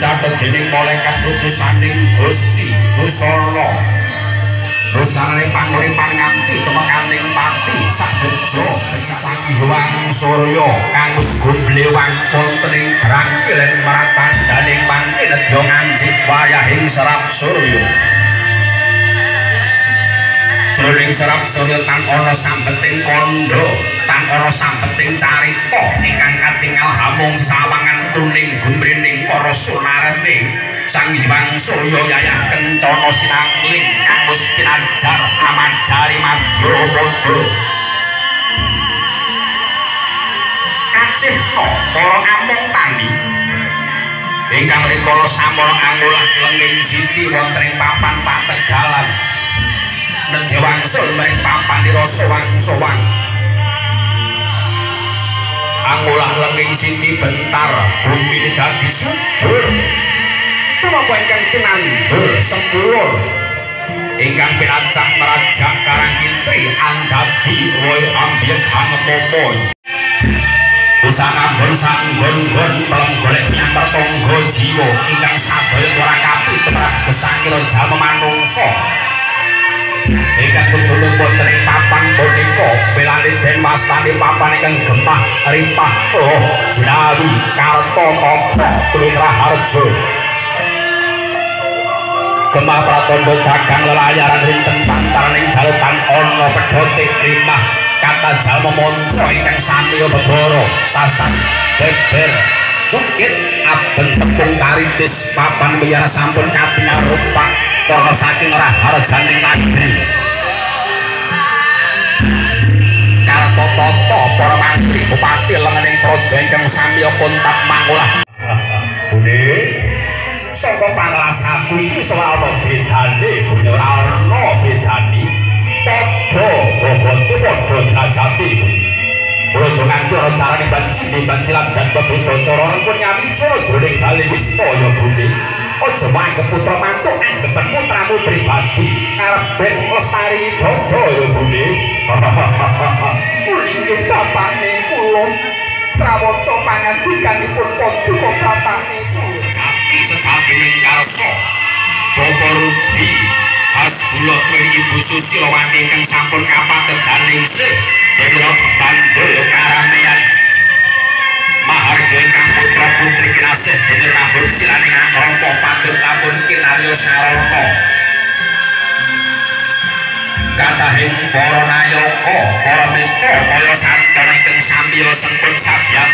katut dening malaikat utusaning Gusti Gusana Rusane panguripan nganti tumekaning pati sabejo sang Hyang Surya kang wis gublewang wonten ing brangkilen maratandhaning pati nedya nganjik wayahing serap surya. Jroning serap surya tan ana sambeting kandha tan ana sambeting carita ingkang katingal hamung sawangan kuning gumrining para sunarene sang hyang surya yayah kencana sinangling kang wis pinajar amajari madya padha kacih para among tani. Ingkang rikala samara angulah lenging siti wonten ing papan pategalan. Nedya wangsul ing papan sowang-sowang angulah lenging siti bentar bumi dadi Tinandur sempulur ingkang pinacak merajak karang kintri andati woy ambyek hangepopo Usang ambon sanggon-gon pelem golek nyamper tonggo jiwa. Ingkang sadaya ora kapi temrah gesangila jalma manungsa. Ingkang wonten ing papan punika belane den wastani papan ingkang gemah rimpah oh jinawi karta tapa tulung raharja gemah pratandha dagang lelayaran rinten pantaraning dalutan ana pedhotik rimah kata jalma manca ingkang samya bebara sasan beber. Cukit abeng tepung karitis papan biara sampun kapinarupa para saking raharjaning negeri karto toto para mantri bupati lengening projo ingkang samya kontak mangulah saka pangrasaku iki ora ana bedane bune ora ana bedane padha bobote padha derajate Kulo aja nganti ana carane banci bancilan dan bebeda cara. Pun nyami sira jroning bali wismaya bune aja manggep putra mantu anggepen putramu pribadi arep lestari dodo ya bune kulingin bapakne kula. Prawaca pangandikanipun paduka bapakne sejati ning karsa Bapak Rudi Hasbullah Tuhan Ibu Susilawati ingkang sampun kapatet daning sih Dira bandul karamean Maharga ingkang putra putri kinasih Dina nabur silaning angkropo Pandur lamun kinaryo saroko Katahing para nayoko Para mitra Kaya santan ingkang sambil sempun sabyantu